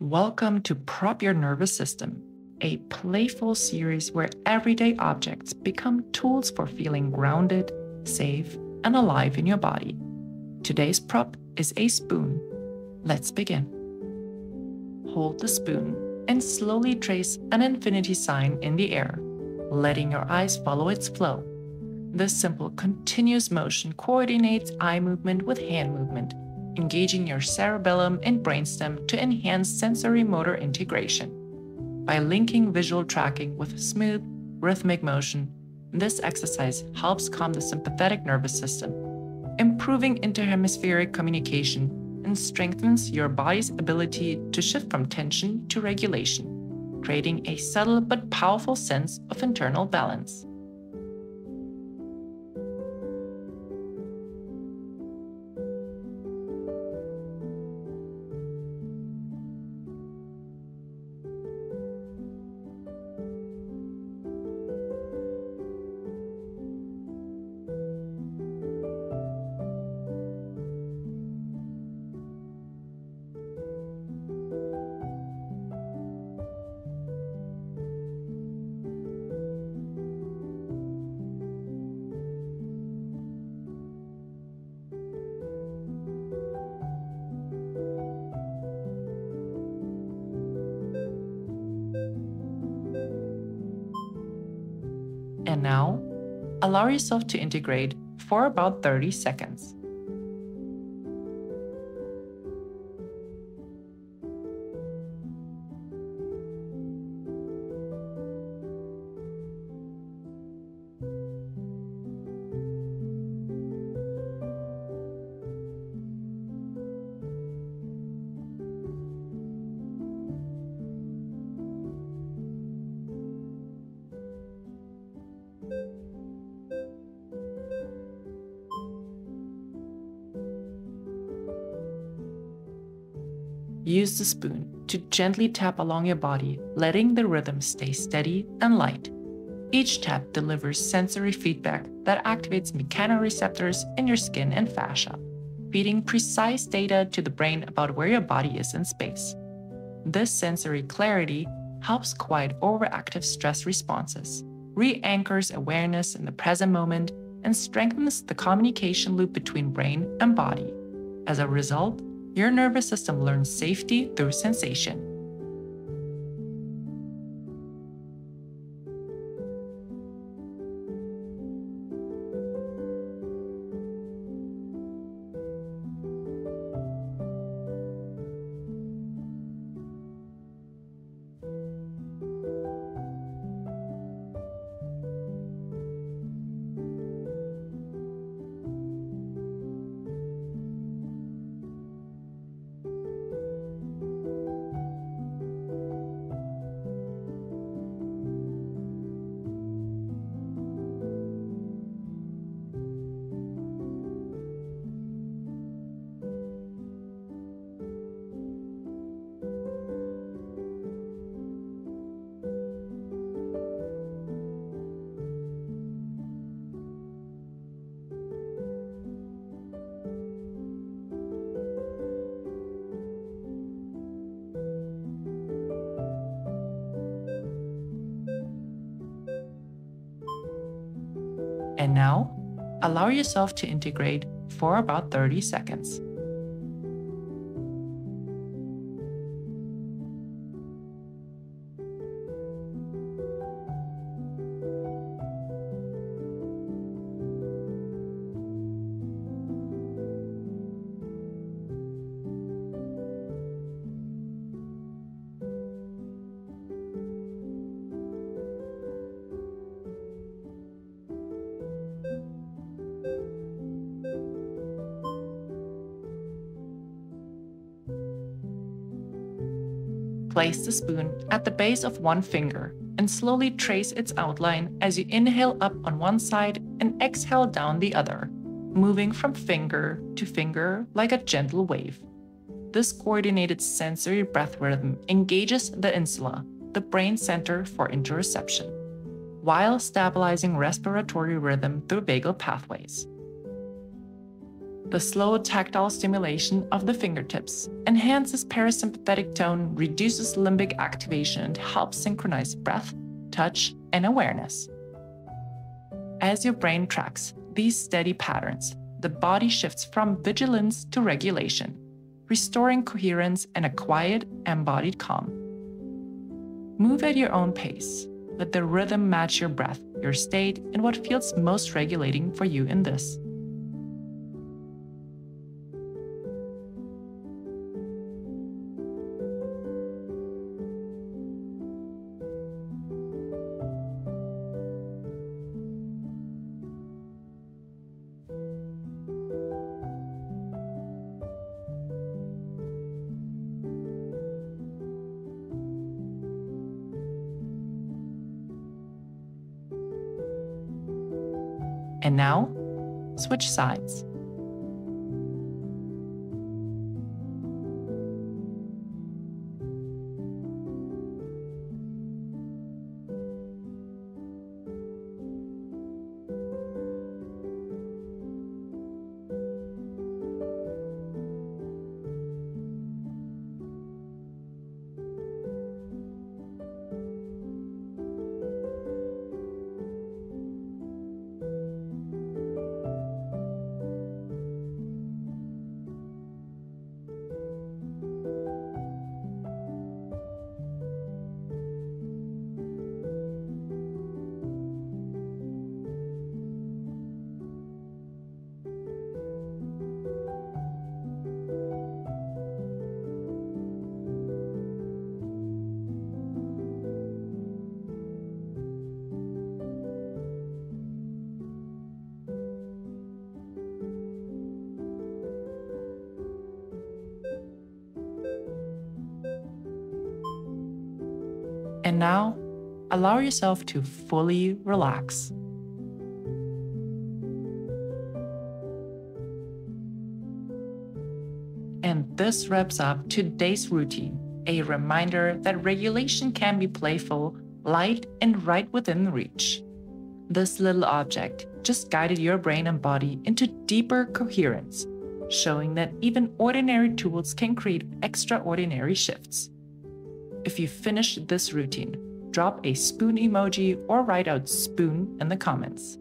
Welcome to Prop Your Nervous System, a playful series where everyday objects become tools for feeling grounded, safe, and alive in your body. Today's prop is a spoon. Let's begin. Hold the spoon and slowly trace an infinity sign in the air, letting your eyes follow its flow. This simple continuous motion coordinates eye movement with hand movement engaging your cerebellum and brainstem to enhance sensory motor integration. By linking visual tracking with smooth, rhythmic motion, this exercise helps calm the sympathetic nervous system, improving interhemispheric communication, and strengthens your body's ability to shift from tension to regulation, creating a subtle but powerful sense of internal balance. Now, allow yourself to integrate for about 30 seconds. Use the spoon to gently tap along your body, letting the rhythm stay steady and light. Each tap delivers sensory feedback that activates mechanoreceptors in your skin and fascia, feeding precise data to the brain about where your body is in space. This sensory clarity helps quiet overactive stress responses, re anchors awareness in the present moment, and strengthens the communication loop between brain and body. As a result, your nervous system learns safety through sensation. And now, allow yourself to integrate for about 30 seconds. Place the spoon at the base of one finger and slowly trace its outline as you inhale up on one side and exhale down the other, moving from finger to finger like a gentle wave. This coordinated sensory breath rhythm engages the insula, the brain center for interoception, while stabilizing respiratory rhythm through vagal pathways. The slow tactile stimulation of the fingertips enhances parasympathetic tone, reduces limbic activation, and helps synchronize breath, touch, and awareness. As your brain tracks these steady patterns, the body shifts from vigilance to regulation, restoring coherence and a quiet, embodied calm. Move at your own pace. Let the rhythm match your breath, your state, and what feels most regulating for you in this. And now, switch sides. And now, allow yourself to fully relax. And this wraps up today's routine a reminder that regulation can be playful, light, and right within reach. This little object just guided your brain and body into deeper coherence, showing that even ordinary tools can create extraordinary shifts. If you finished this routine, drop a spoon emoji or write out spoon in the comments.